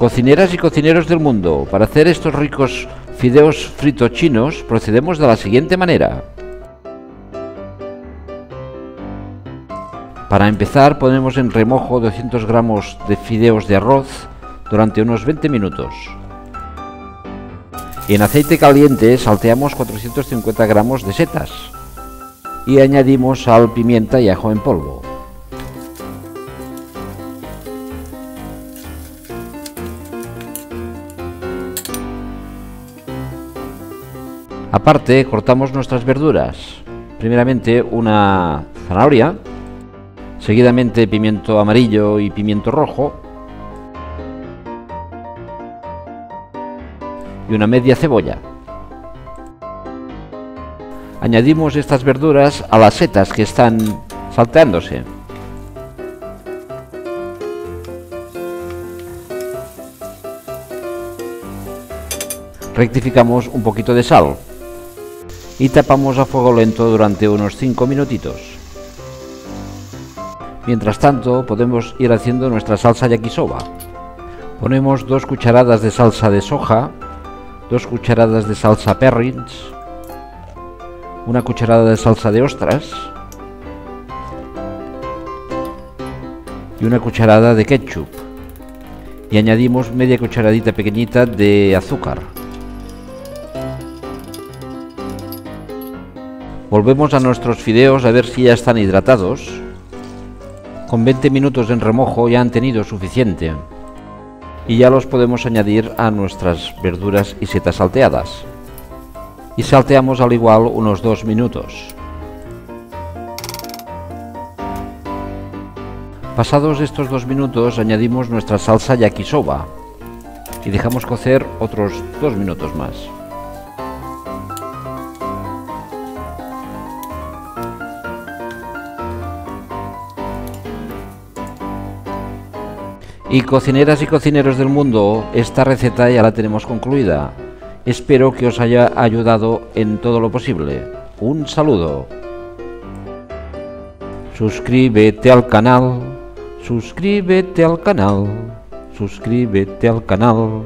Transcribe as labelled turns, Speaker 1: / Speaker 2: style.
Speaker 1: Cocineras y cocineros del mundo, para hacer estos ricos fideos fritos chinos procedemos de la siguiente manera. Para empezar ponemos en remojo 200 gramos de fideos de arroz durante unos 20 minutos. En aceite caliente salteamos 450 gramos de setas y añadimos sal, pimienta y ajo en polvo. Aparte, cortamos nuestras verduras. Primeramente una zanahoria, seguidamente pimiento amarillo y pimiento rojo, y una media cebolla. Añadimos estas verduras a las setas que están salteándose. Rectificamos un poquito de sal y tapamos a fuego lento durante unos 5 minutitos. Mientras tanto, podemos ir haciendo nuestra salsa yakisoba. Ponemos dos cucharadas de salsa de soja, dos cucharadas de salsa perrins, una cucharada de salsa de ostras y una cucharada de ketchup. Y añadimos media cucharadita pequeñita de azúcar. Volvemos a nuestros fideos a ver si ya están hidratados. Con 20 minutos en remojo ya han tenido suficiente. Y ya los podemos añadir a nuestras verduras y setas salteadas. Y salteamos al igual unos 2 minutos. Pasados estos dos minutos añadimos nuestra salsa yakisoba y dejamos cocer otros dos minutos más. Y cocineras y cocineros del mundo, esta receta ya la tenemos concluida. Espero que os haya ayudado en todo lo posible. Un saludo. Suscríbete al canal, suscríbete al canal, suscríbete al canal.